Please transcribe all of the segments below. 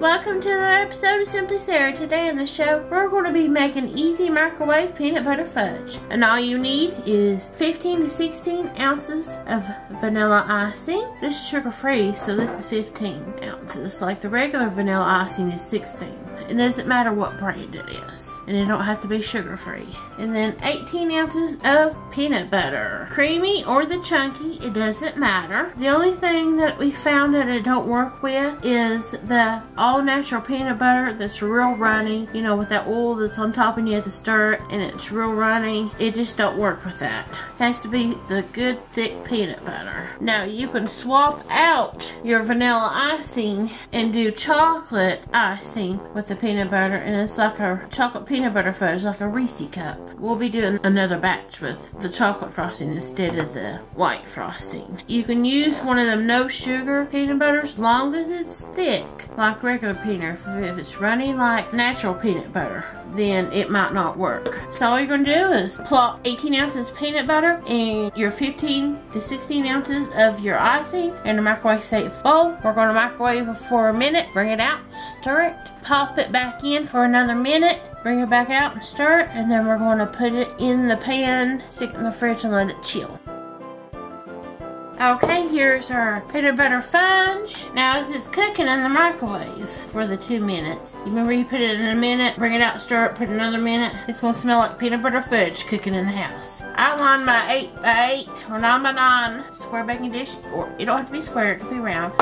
Welcome to another episode of Simply Sara. Today on the show, we're going to be making easy microwave peanut butter fudge. And all you need is 15 to 16 ounces of vanilla icing. This is sugar free, so this is 15 ounces. Like the regular vanilla icing is 16. It doesn't matter what brand it is. And it don't have to be sugar free. And then 18 ounces of peanut butter. Creamy or the chunky, it doesn't matter. The only thing that we found that it don't work with is the all natural peanut butter that's real runny. You know, with that oil that's on top and you have to stir it and it's real runny. It just don't work with that. It has to be the good thick peanut butter. Now you can swap out your vanilla icing and do chocolate icing with the peanut butter and it's like a chocolate peanut butter fudge like a Reese cup. We'll be doing another batch with the chocolate frosting instead of the white frosting. You can use one of them no sugar peanut butters long as it's thick like regular peanut. If it's runny like natural peanut butter then it might not work. So all you're going to do is plop 18 ounces peanut butter and your 15 to 16 ounces of your icing in a microwave safe bowl. We're going to microwave for a minute, bring it out, stir it, pop it back in for another minute, bring it back out and stir it, and then we're going to put it in the pan, stick it in the fridge and let it chill. Okay, here's our peanut butter fudge. Now as it's cooking in the microwave for the two minutes, you remember you put it in a minute, bring it out, stir it, put another minute. It's gonna smell like peanut butter fudge cooking in the house. I want my 8 by 8 or 9 by 9 square baking dish, or it don't have to be square, it can be round,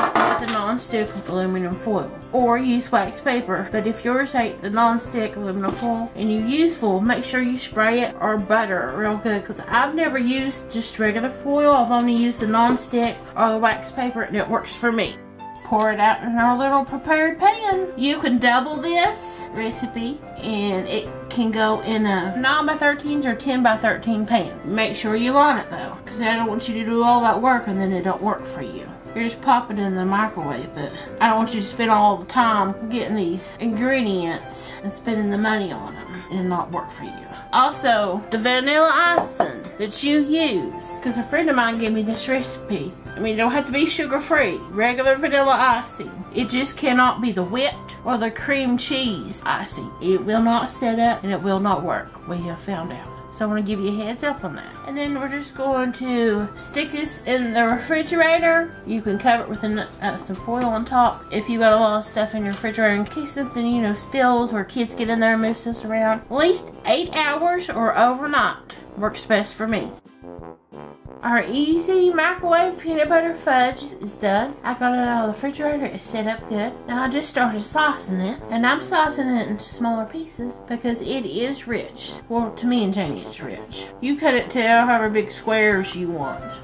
a non-stick aluminum foil. Or use wax paper, but if yours ain't the non-stick aluminum foil and you use foil, make sure you spray it or butter it real good, because I've never used just regular foil, I've only used the non-stick or the wax paper, and it works for me pour it out in our little prepared pan. You can double this recipe and it can go in a 9 by 13s or 10 by 13 pan. Make sure you line it though because I don't want you to do all that work and then it don't work for you. You're just popping it in the microwave, but I don't want you to spend all the time getting these ingredients and spending the money on them and not work for you. Also, the vanilla icing that you use, because a friend of mine gave me this recipe. I mean, it don't have to be sugar-free. Regular vanilla icing. It just cannot be the whipped or the cream cheese icing. It will not set up and it will not work. We have found out. So I want to give you a heads up on that. And then we're just going to stick this in the refrigerator. You can cover it with an, uh, some foil on top if you got a lot of stuff in your refrigerator in case something, you know, spills or kids get in there and move stuff around. At least eight hours or overnight works best for me. Our easy microwave peanut butter fudge is done. I got it out of the refrigerator. It's set up good. Now I just started slicing it. And I'm slicing it into smaller pieces because it is rich. Well, to me and Janie it's rich. You cut it to however big squares you want.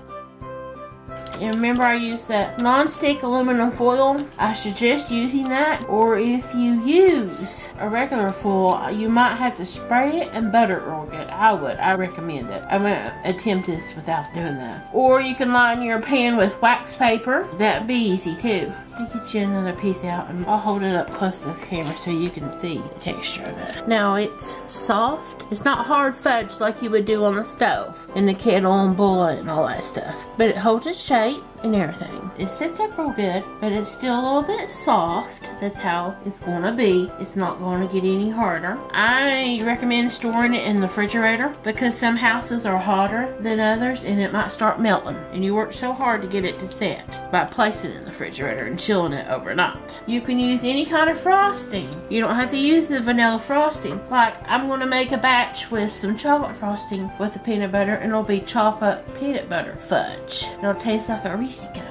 And remember I used that non-stick aluminum foil. I suggest using that. Or if you use a regular foil, you might have to spray it and butter it real good. I would. I recommend it. I'm going to attempt this without doing that. Or you can line your pan with wax paper. That'd be easy too. Let me get you another piece out and I'll hold it up close to the camera so you can see the texture of it. Now it's soft. It's not hard fudge like you would do on the stove in the kettle and boil it and all that stuff. But it holds its shape い。And everything. It sits up real good, but it's still a little bit soft. That's how it's gonna be. It's not gonna get any harder. I recommend storing it in the refrigerator because some houses are hotter than others and it might start melting. And you work so hard to get it to set by placing it in the refrigerator and chilling it overnight. You can use any kind of frosting. You don't have to use the vanilla frosting. Like I'm gonna make a batch with some chocolate frosting with the peanut butter and it'll be chocolate peanut butter fudge. It'll taste like a Cup.